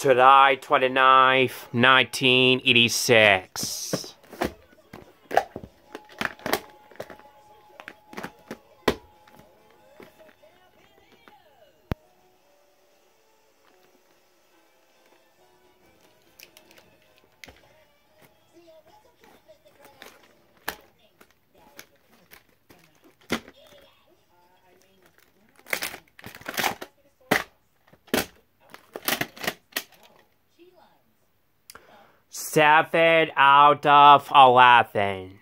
July 29th, 1986. Seven out of eleven.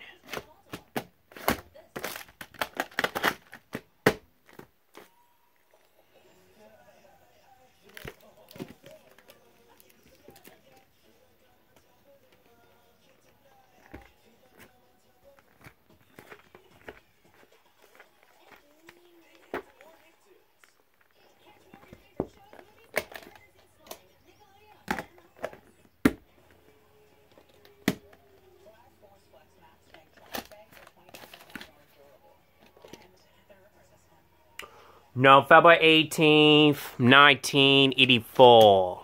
November 18th, 1984.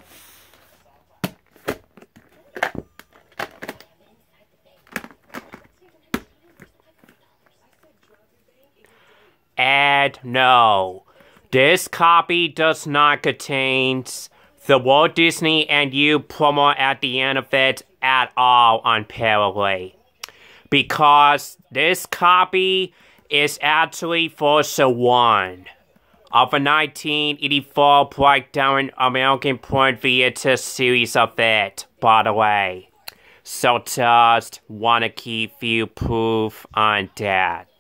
And no, this copy does not contain the Walt Disney and You promo at the end of it at all on Parallel. Because this copy is actually for the one of a 1984 breakdown American Porn Theater series of it, by the way. So just wanna keep you proof on that.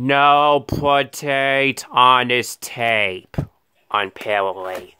No potato on this tape, Parallel.